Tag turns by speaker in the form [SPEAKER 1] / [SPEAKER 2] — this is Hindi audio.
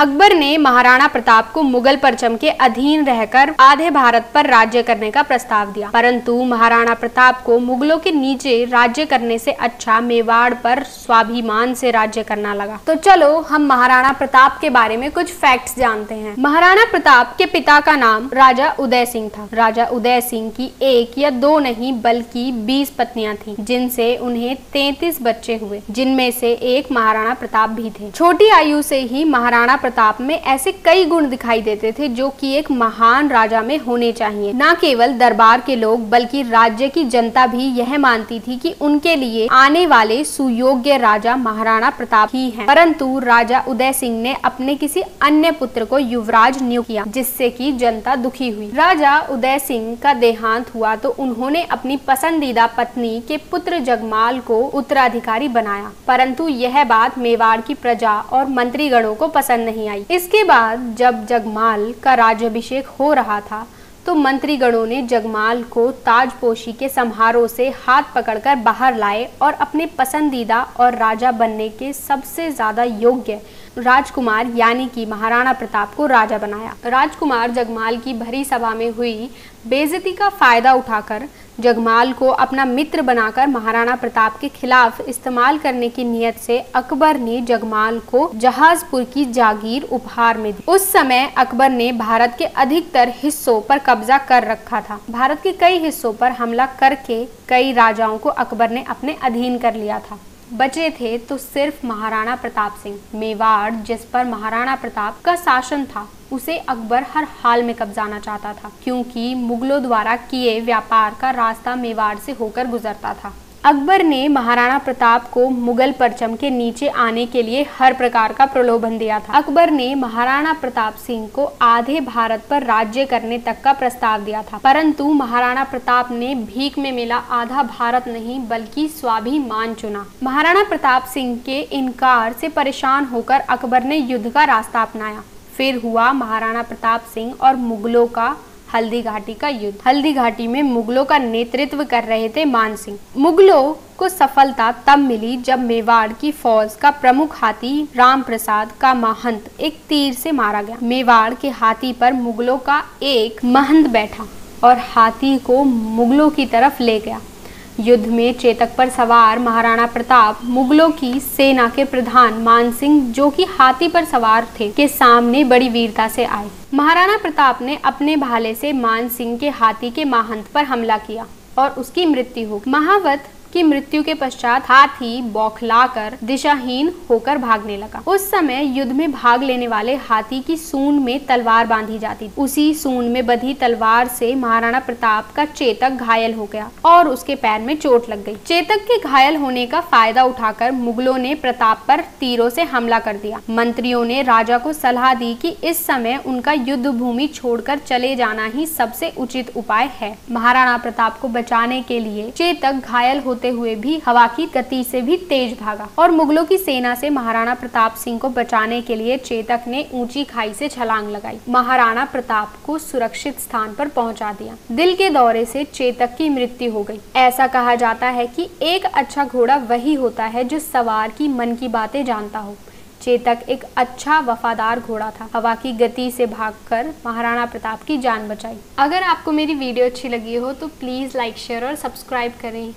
[SPEAKER 1] अकबर ने महाराणा प्रताप को मुगल परचम के अधीन रहकर आधे भारत पर राज्य करने का प्रस्ताव दिया। परंतु महाराणा प्रताप को मुगलों के नीचे राज्य करने से अच्छा मेवाड़ पर स्वाभिमान से राज्य करना लगा। तो चलो, हम महाराणा प्रताप के बारे में कुछ फैक्ट्स जानते हैं। महाराणा प्रताप के पिता का नाम राजा उदय सिंह था। राजा उदय सिंह की एक या दो नहीं, बल्कि बीस पत्नियाँ थीं, जिनसे उन्हें तैतीस बच्चे हुए, जिनमें से एक महाराणा प्रताप भी थे। छोटी आयु से ही महाराणा में ऐसे कई गुण दिखाई देते थे जो कि एक महान राजा में होने चाहिए। न केवल दरबार के लोग, बल्कि राज्य की जनता भी यह मानती थी कि उनके लिए आने वाले सुयोग्य राजा महाराणा प्रताप ही हैं। परंतु राजा उदय सिंह ने अपने किसी अन्य पुत्र को युवराज नियुक्त किया, जिससे की जनता दुखी हुई। राजा उदय सिंह का देहांत हुआ तो उन्होंने अपनी पसंदीदा पत्नी के पुत्र जगमाल को उत्तराधिकारी बनाया। परंतु यह बात मेवाड़ की प्रजा और मंत्रीगणों को पसंद नहीं नहीं आई। इसके बाद जब जगमाल का राज्यभिषेक हो रहा था तो मंत्रीगणों ने जगमाल को ताजपोशी के समारोह से हाथ पकड़कर बाहर लाए और अपने पसंदीदा और राजा बनने के सबसे ज़्यादा योग्य राजकुमार, यानी कि महाराणा प्रताप को राजा बनाया। राजकुमार जगमाल की भरी सभा में हुई बेजती का फ़ायदा उठाकर जगमाल को अपना मित्र बनाकर महाराणा प्रताप के खिलाफ इस्तेमाल करने की नियत से अकबर ने जगमाल को जहाजपुर की जागीर उपहार में दी। उस समय अकबर ने भारत के अधिकतर हिस्सों पर कब्जा कर रखा था। भारत के कई हिस्सों पर हमला करके कई राजाओं को अकबर ने अपने अधीन कर लिया था। बचे थे तो सिर्फ़ महाराणा प्रताप सिंह। मेवाड़, जिस पर महाराणा प्रताप का शासन था उसे अकबर हर हाल में कब्जाना चाहता था, क्योंकि मुगलों द्वारा किए व्यापार का रास्ता मेवाड़ से होकर गुजरता था। अकबर ने महाराणा प्रताप को मुगल परचम के नीचे आने के लिए हर प्रकार का प्रलोभन दिया था। अकबर ने महाराणा प्रताप सिंह को आधे भारत पर राज्य करने तक का प्रस्ताव दिया था, परंतु महाराणा प्रताप ने भीख में मिला आधा भारत नहीं, बल्कि स्वाभिमान चुना। महाराणा प्रताप सिंह के इनकार से परेशान होकर अकबर ने युद्ध का रास्ता अपनाया। फिर हुआ महाराणा प्रताप सिंह और मुगलों का हल्दी घाटी का युद्ध। हल्दी घाटी में मुगलों का नेतृत्व कर रहे थे मान सिंह। मुगलों को सफलता तब मिली जब मेवाड़ की फौज का प्रमुख हाथी राम प्रसाद का महंत एक तीर से मारा गया। मेवाड़ के हाथी पर मुगलों का एक महंत बैठा और हाथी को मुगलों की तरफ़ ले गया। युद्ध में चेतक पर सवार महाराणा प्रताप, मुगलों की सेना के प्रधान मानसिंह जो कि हाथी पर सवार थे, के सामने बड़ी वीरता से आए। महाराणा प्रताप ने अपने भाले से मान सिंह के हाथी के महंत पर हमला किया और उसकी मृत्यु हो महावत की मृत्यु के पश्चात हाथी बौखलाकर दिशाहीन होकर भागने लगा। उस समय युद्ध में भाग लेने वाले हाथी की सून में तलवार बांधी जाती उसी सून में बधी तलवार से महाराणा प्रताप का चेतक घायल हो गया और उसके पैर में चोट लग गई। चेतक के घायल होने का फ़ायदा उठाकर मुगलों ने प्रताप पर तीरों से हमला कर दिया। मंत्रियों ने राजा को सलाह दी कि इस समय उनका युद्ध भूमि छोड़कर चले जाना ही सबसे उचित उपाय है। महाराणा प्रताप को बचाने के लिए चेतक घायल होते होते हुए भी हवा की गति से भी तेज भागा और मुगलों की सेना से महाराणा प्रताप सिंह को बचाने के लिए चेतक ने ऊँची खाई से छलांग लगाई। महाराणा प्रताप को सुरक्षित स्थान पर पहुँचा दिया। दिल के दौरे से चेतक की मृत्यु हो गई। ऐसा कहा जाता है कि एक अच्छा घोड़ा वही होता है जो सवार की मन की बातें जानता हो। चेतक एक अच्छा वफादार घोड़ा था। हवा की गति से भागकर महाराणा प्रताप की जान बचाई। अगर आपको मेरी वीडियो अच्छी लगी हो तो प्लीज़ लाइक, शेयर और सब्सक्राइब करें।